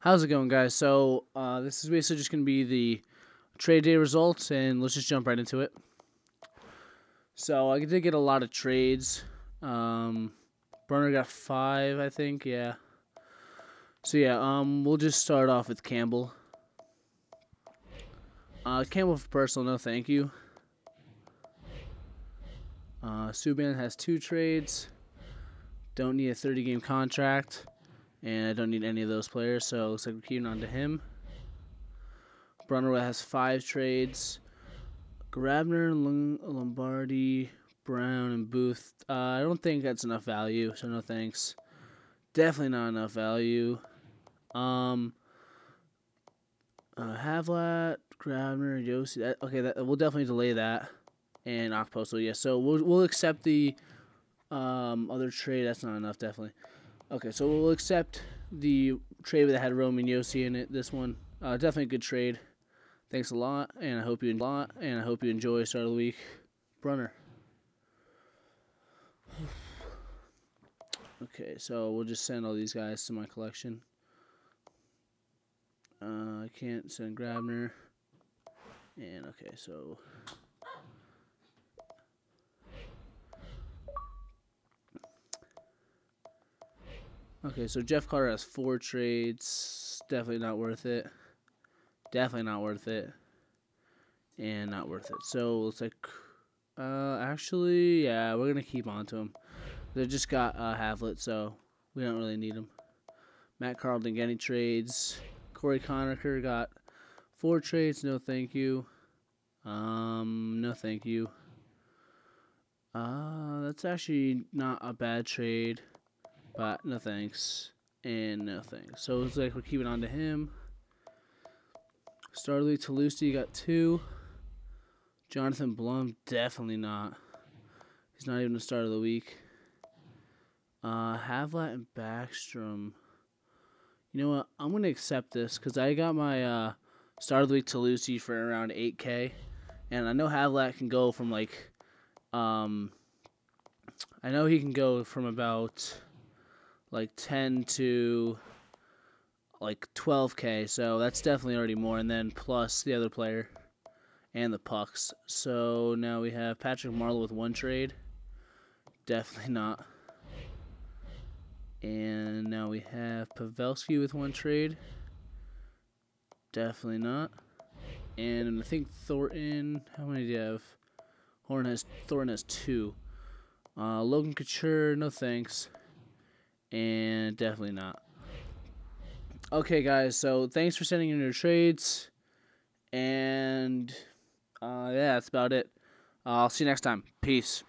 How's it going, guys? So, uh, this is basically just going to be the trade day results, and let's just jump right into it. So, I did get a lot of trades. Um, Brunner got five, I think, yeah. So, yeah, um, we'll just start off with Campbell. Uh, Campbell for personal, no thank you. Uh, Subban has two trades. Don't need a 30 game contract. And I don't need any of those players, so looks like we're keeping on to him. Brunner has five trades. Grabner, Lombardi, Brown, and Booth. Uh, I don't think that's enough value, so no thanks. Definitely not enough value. Um, uh, Havlat, Grabner, Josi. That, okay, that, we'll definitely delay that. And Okposo, yeah. So we'll, we'll accept the um, other trade. That's not enough, definitely. Okay, so we'll accept the trade that had Roman Josi in it. This one, uh, definitely a good trade. Thanks a lot, and I hope you enjoy. And I hope you enjoy start of the week, Brunner. Okay, so we'll just send all these guys to my collection. Uh, I can't send Grabner. And okay, so Okay, so Jeff Carter has four trades. Definitely not worth it. Definitely not worth it. And not worth it. So looks like, uh, actually, yeah, we're gonna keep on to him. They just got uh, Havlat, so we don't really need him. Matt Carlton get any trades. Cory Conacher got four trades. No, thank you. Um, no, thank you. Uh, that's actually not a bad trade. But no thanks. And no thanks. So it's like we're keeping on to him. Starley Talusti got two. Jonathan Blum, definitely not. He's not even the start of the week. Uh, Havlat and Backstrom. You know what? I'm going to accept this because I got my uh, start of the week Talusi for around 8K. And I know Havlat can go from like. Um, I know he can go from about like 10 to like 12k so that's definitely already more and then plus the other player and the pucks. So now we have patrick marleau with one trade. Definitely not. And now we have pavelski with one trade. Definitely not. And i think thornton how many do you have? Horn has thornton has two. Uh, logan couture no thanks and definitely not. Okay, guys, so thanks for sending in your trades, and uh, yeah, that's about it. Uh, I'll see you next time. Peace.